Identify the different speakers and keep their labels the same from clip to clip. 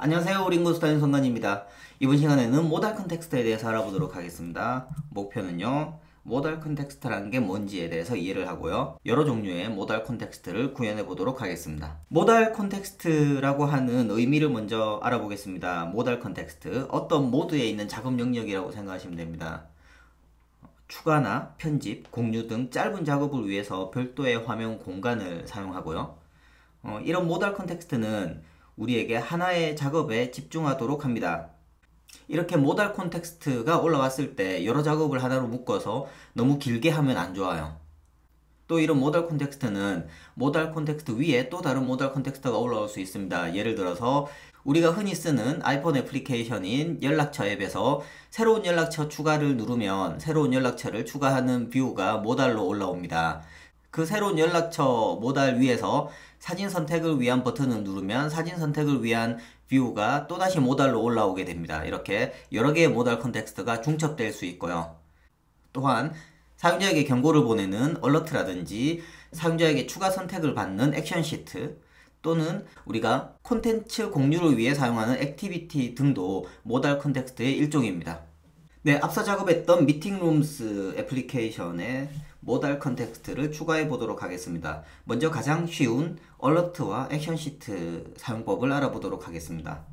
Speaker 1: 안녕하세요. 우링고스타인 성관입니다. 이번 시간에는 modal context에 대해서 알아보도록 하겠습니다. 목표는요. modal context라는 게 뭔지에 대해서 이해를 하고요. 여러 종류의 modal context를 구현해 보도록 하겠습니다. modal context라고 하는 의미를 먼저 알아보겠습니다. modal context. 어떤 모드에 있는 작업 영역이라고 생각하시면 됩니다. 추가나 편집, 공유 등 짧은 작업을 위해서 별도의 화면 공간을 사용하고요. 어, 이런 modal context는 우리에게 하나의 작업에 집중하도록 합니다. 이렇게 modal context가 올라왔을 때 여러 작업을 하나로 묶어서 너무 길게 하면 안 좋아요. 또 이런 modal context는 modal context 위에 또 다른 modal context가 올라올 수 있습니다. 예를 들어서 우리가 흔히 쓰는 아이폰 애플리케이션인 연락처 앱에서 새로운 연락처 추가를 누르면 새로운 연락처를 추가하는 view가 modal로 올라옵니다. 그 새로운 연락처 modal 위에서 사진 선택을 위한 버튼을 누르면 사진 선택을 위한 view가 또다시 modal로 올라오게 됩니다. 이렇게 여러 개의 modal context가 중첩될 수 있고요. 또한 사용자에게 경고를 보내는 alert라든지 사용자에게 추가 선택을 받는 action sheet 또는 우리가 콘텐츠 공유를 위해 사용하는 activity 등도 modal context의 일종입니다. 네, 앞서 작업했던 MeetingRooms 애플리케이션에 modal context를 추가해 보도록 하겠습니다. 먼저 가장 쉬운 alert와 action sheet 사용법을 알아보도록 하겠습니다.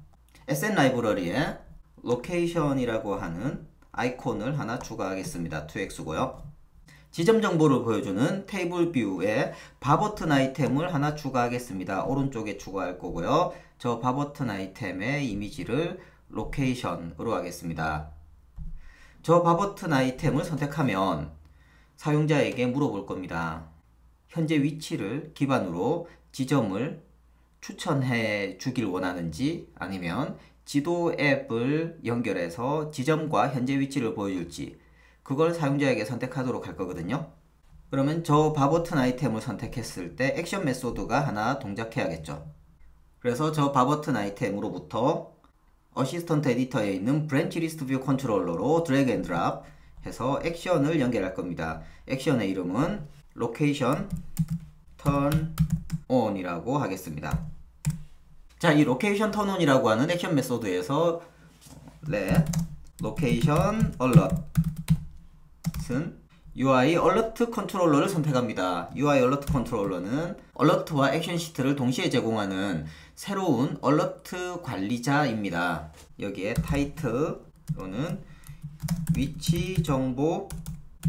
Speaker 1: SN 라이브러리에 로케이션이라고 하는 아이콘을 하나 추가하겠습니다. 2x고요. 지점 정보를 보여주는 table view에 bar button item을 하나 추가하겠습니다. 오른쪽에 추가할 거고요. 저 bar button item의 이미지를 location으로 하겠습니다. 저 바버튼 아이템을 선택하면 사용자에게 물어볼 겁니다. 현재 위치를 기반으로 지점을 추천해 주길 원하는지 아니면 지도 앱을 연결해서 지점과 현재 위치를 보여줄지 그걸 사용자에게 선택하도록 할 거거든요. 그러면 저 바버튼 아이템을 선택했을 때 액션 메소드가 하나 동작해야겠죠. 그래서 저 바버튼 아이템으로부터 assistant editor에 있는 branch list view controller로 drag and drop 해서 액션을 연결할 겁니다. 액션의 이름은 location turn on이라고 하겠습니다. 자, 이 location turn on이라고 하는 액션 method에서 let location alert은 UI alert 컨트롤러를 선택합니다. UI alert 컨트롤러는 alert와 action sheet를 동시에 제공하는 새로운 alert 관리자입니다. 여기에 타이틀로는 위치 정보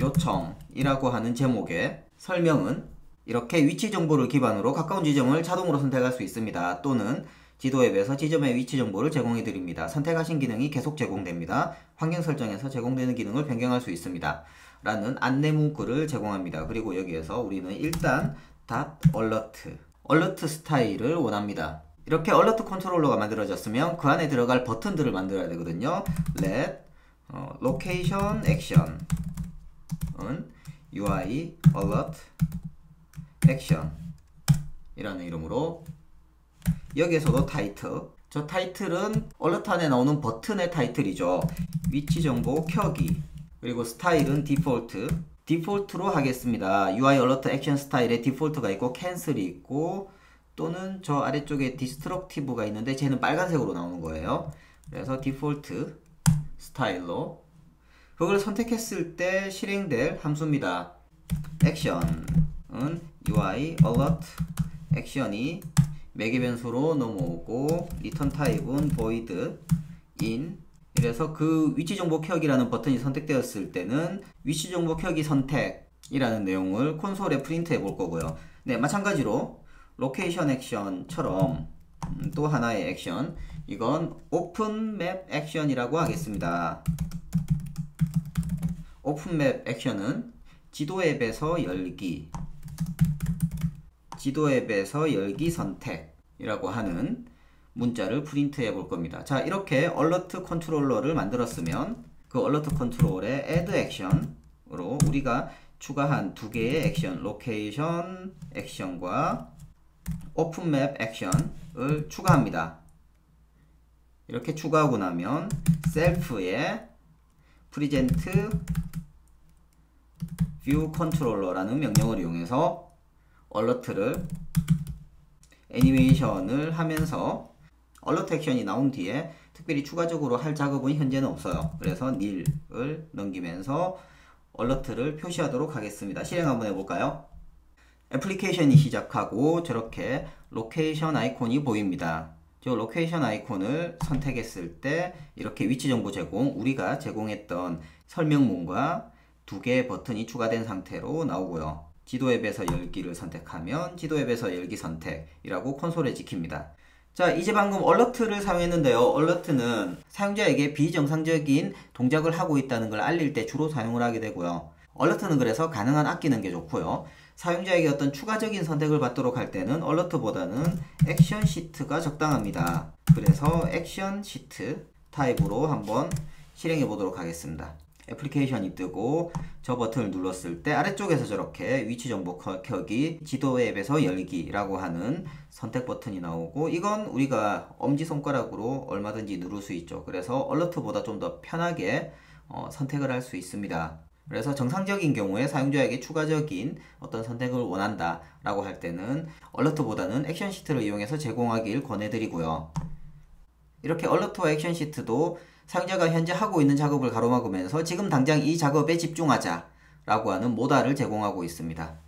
Speaker 1: 요청이라고 하는 제목의 설명은 이렇게 위치 정보를 기반으로 가까운 지점을 자동으로 선택할 수 있습니다. 또는 지도 앱에서 지점의 위치 정보를 제공해 드립니다. 선택하신 기능이 계속 제공됩니다. 환경 설정에서 제공되는 기능을 변경할 수 있습니다. 라는 안내 문구를 제공합니다. 그리고 여기에서 우리는 일단 dot alert alert style을 원합니다. 이렇게 alert controller가 만들어졌으면 그 안에 들어갈 버튼들을 만들어야 되거든요. let 어, location action은 UI alert action. 이라는 이름으로 여기에서도 타이틀 저 타이틀은 alert 안에 나오는 버튼의 타이틀이죠. 위치 정보 켜기. 그리고 스타일은 디폴트 default로 하겠습니다. UI alert action style에 default가 있고 cancel이 있고 또는 저 아래쪽에 destructive가 있는데 쟤는 빨간색으로 나오는 거예요. 그래서 default style로 그걸 선택했을 때 실행될 함수입니다. 액션은 UI alert action이 매개 변수로 넘어오고 return type은 void in 이래서 그 위치 정보 켜기라는 버튼이 선택되었을 때는 위치 정보 켜기 선택이라는 내용을 콘솔에 프린트해 볼 거고요. 네, 마찬가지로 location action처럼 음, 또 하나의 액션 이건 open map action이라고 하겠습니다. open map action은 지도 앱에서 열기 지도 앱에서 열기 선택이라고 하는 문자를 프린트해 볼 겁니다. 자 이렇게 alert controller를 만들었으면 그 얼러트 컨트롤의 add 액션으로 우리가 추가한 두 개의 액션 location action과 open map action을 추가합니다. 이렇게 추가하고 나면 self에 present view controller라는 명령을 이용해서 alert를 애니메이션을 하면서 alert action이 나온 뒤에 특별히 추가적으로 할 작업은 현재는 없어요. 그래서 nil을 넘기면서 alert를 표시하도록 하겠습니다. 실행 한번 해볼까요? 애플리케이션이 시작하고 저렇게 location 아이콘이 보입니다. 저 location 아이콘을 선택했을 때 이렇게 위치 정보 제공, 우리가 제공했던 설명문과 두 개의 버튼이 추가된 상태로 나오고요. 지도 앱에서 열기를 선택하면 지도 앱에서 열기 선택이라고 콘솔에 찍힙니다. 자, 이제 방금 얼러트를 사용했는데요. 얼러트는 사용자에게 비정상적인 동작을 하고 있다는 걸 알릴 때 주로 사용을 하게 되고요. 얼러트는 그래서 가능한 아끼는 게 좋고요. 사용자에게 어떤 추가적인 선택을 받도록 할 때는 얼러트보다는 액션 시트가 적당합니다. 그래서 액션 시트 타입으로 한번 실행해 보도록 하겠습니다. 애플리케이션이 뜨고 저 버튼을 눌렀을 때 아래쪽에서 저렇게 위치 정보 켜기, 지도 앱에서 열기라고 하는 선택 버튼이 나오고 이건 우리가 엄지손가락으로 얼마든지 누를 수 있죠. 그래서 얼러트보다 좀 더 편하게 어, 선택을 할 수 있습니다. 그래서 정상적인 경우에 사용자에게 추가적인 어떤 선택을 원한다 라고 할 때는 얼러트보다는 액션 시트를 이용해서 제공하길 권해드리고요. 이렇게 얼러트와 액션 시트도 사용자가 현재 하고 있는 작업을 가로막으면서 지금 당장 이 작업에 집중하자 라고 하는 모달을 제공하고 있습니다.